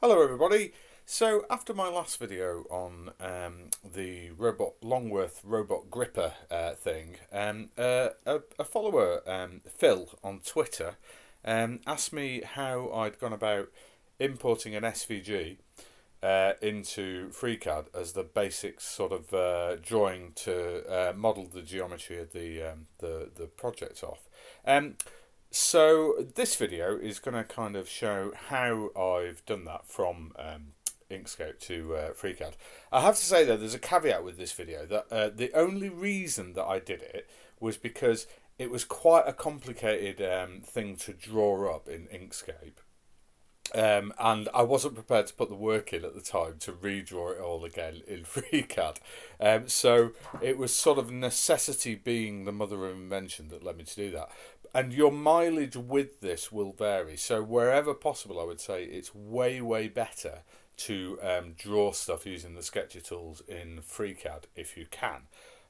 Hello everybody. So after my last video on um, the robot Longworth robot gripper uh, thing, um, uh, a, a, follower, um, Phil on Twitter, um, asked me how I'd gone about importing an SVG uh, into FreeCAD as the basic sort of uh, drawing to uh, model the geometry of the um, the the project off. Um, so this video is going to kind of show how I've done that from um, Inkscape to uh, FreeCAD. I have to say though, there's a caveat with this video that uh, the only reason that I did it was because it was quite a complicated um, thing to draw up in Inkscape. Um, and I wasn't prepared to put the work in at the time to redraw it all again in FreeCAD. Um, so it was sort of necessity being the mother of invention that led me to do that. And your mileage with this will vary. So wherever possible, I would say it's way, way better to um, draw stuff using the Sketcher tools in FreeCAD if you can.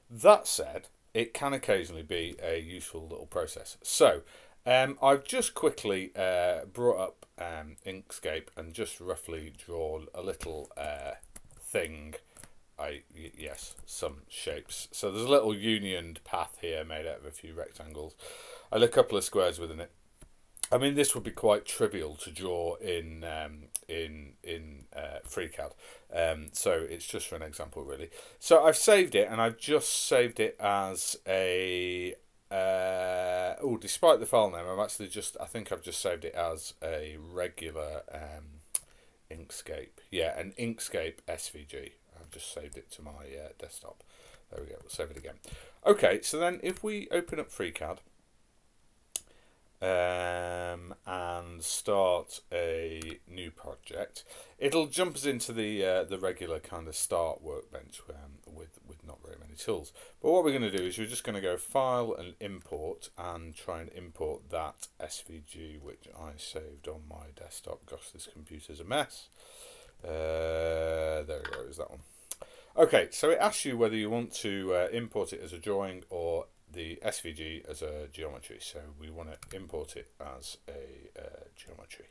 That said, it can occasionally be a useful little process. So um, I've just quickly uh, brought up um, Inkscape and just roughly drawn a little uh, thing. I yes, some shapes. So there's a little unioned path here made out of a few rectangles, and a couple of squares within it. I mean, this would be quite trivial to draw in um, in in uh, FreeCAD, um, so it's just for an example, really. So I've saved it, and I've just saved it as a. Uh, oh, despite the file name, I'm actually just. I think I've just saved it as a regular um, Inkscape. Yeah, an Inkscape SVG. I've just saved it to my uh, desktop. There we go. We'll save it again. Okay, so then if we open up FreeCAD um, and start a new project. It'll jump us into the uh, the regular kind of start workbench um, with with not tools. But what we're going to do is we're just going to go File and Import and try and import that SVG which I saved on my desktop. Gosh, this computer's a mess. Uh, there we go. Is that one? Okay, so it asks you whether you want to uh, import it as a drawing or the SVG as a geometry. So we want to import it as a uh, geometry.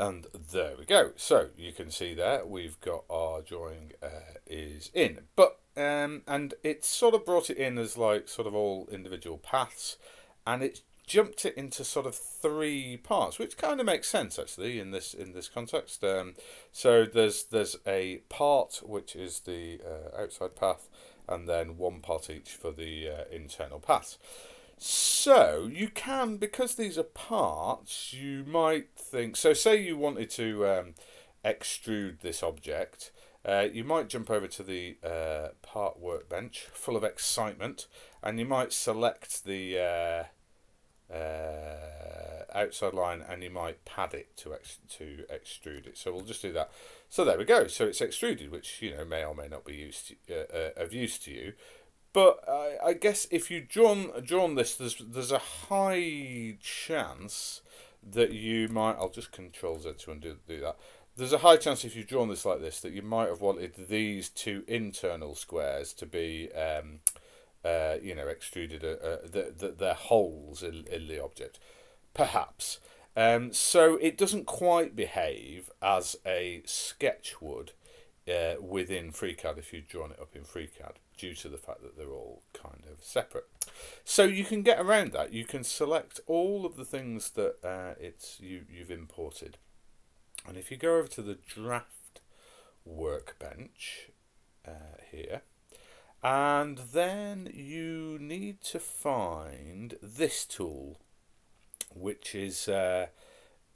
And there we go. So you can see there we've got our drawing uh, is in. But um, and it's sort of brought it in as like sort of all individual paths and it's jumped it into sort of three parts, which kind of makes sense actually in this in this context. Um, so there's there's a part which is the uh, outside path, and then one part each for the uh, internal pass. So you can, because these are parts, you might think, so say you wanted to um, extrude this object, uh, you might jump over to the uh, part workbench full of excitement and you might select the uh, uh, outside line and you might pad it to, ex to extrude it. So we'll just do that. So there we go. So it's extruded, which you know may or may not be used to, uh, uh, of use to you. But I, I guess if you drawn drawn this, there's there's a high chance that you might. I'll just Control Z to undo do that. There's a high chance if you've drawn this like this that you might have wanted these two internal squares to be, um, uh, you know, extruded. Uh, uh, that the, they're holes in in the object, perhaps. Um, so it doesn't quite behave as a sketch would uh, within FreeCAD if you'd drawn it up in FreeCAD due to the fact that they're all kind of separate. So you can get around that. You can select all of the things that uh, it's you, you've imported. And if you go over to the draft workbench uh, here, and then you need to find this tool which is uh,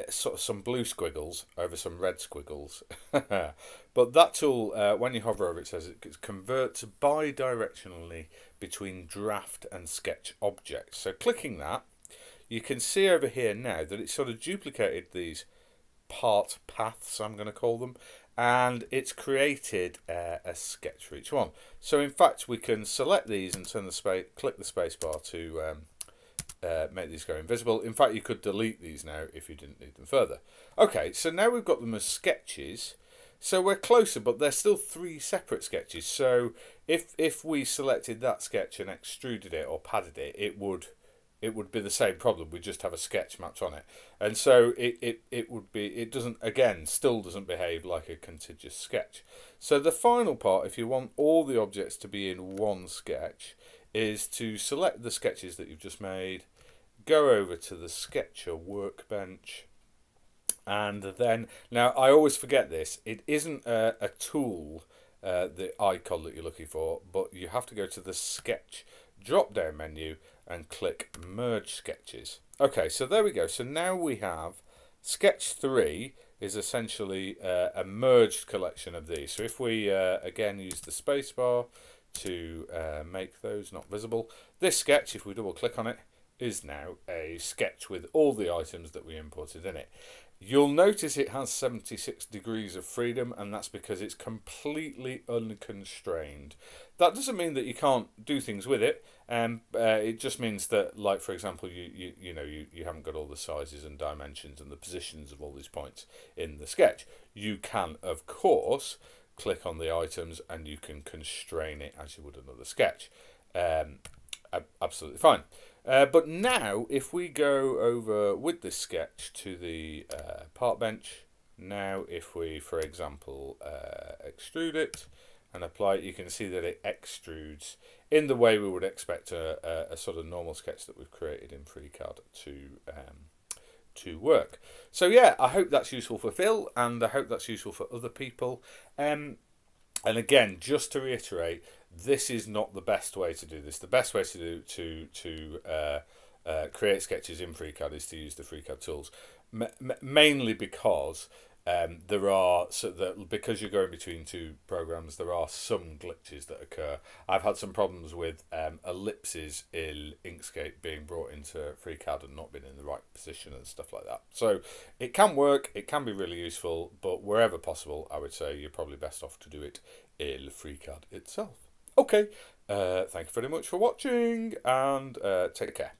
sort of some blue squiggles over some red squiggles. but that tool, uh, when you hover over it, says it converts bidirectionally between draft and sketch objects. So clicking that, you can see over here now that it's sort of duplicated these part paths, I'm going to call them, and it's created uh, a sketch for each one. So in fact, we can select these and turn the space, click the spacebar to um, uh, make these go invisible. In fact, you could delete these now if you didn't need them further. Okay, so now we've got them as sketches. So we're closer, but they're still three separate sketches. So if if we selected that sketch and extruded it or padded it, it would it would be the same problem. We just have a sketch mapped on it, and so it, it, it would be it doesn't again still doesn't behave like a contiguous sketch. So the final part, if you want all the objects to be in one sketch, is to select the sketches that you've just made, go over to the Sketcher workbench, and then now I always forget this. It isn't a, a tool. Uh, the icon that you're looking for, but you have to go to the sketch drop down menu and click merge sketches. Okay, so there we go. So now we have sketch 3 is essentially uh, a merged collection of these. So if we uh, again use the spacebar to uh, make those not visible, this sketch, if we double click on it, is now a sketch with all the items that we imported in it. You'll notice it has 76 degrees of freedom, and that's because it's completely unconstrained. That doesn't mean that you can't do things with it. Um, uh, it just means that, like for example, you, you you know you, you haven't got all the sizes and dimensions and the positions of all these points in the sketch. You can, of course, click on the items and you can constrain it as you would another sketch. Um, absolutely fine. Uh, but now, if we go over with this sketch to the uh, part bench, now if we, for example, uh, extrude it and apply it, you can see that it extrudes in the way we would expect a, a, a sort of normal sketch that we've created in FreeCAD to um, to work. So yeah, I hope that's useful for Phil, and I hope that's useful for other people. Um, and again, just to reiterate, this is not the best way to do this. The best way to do to to uh, uh, create sketches in FreeCAD is to use the FreeCAD tools, M mainly because um, there are so that because you're going between two programs, there are some glitches that occur. I've had some problems with um, ellipses in Inkscape being brought into FreeCAD and not being in the right position and stuff like that. So it can work, it can be really useful, but wherever possible, I would say you're probably best off to do it in FreeCAD itself. Okay, uh, thank you very much for watching and uh, take care.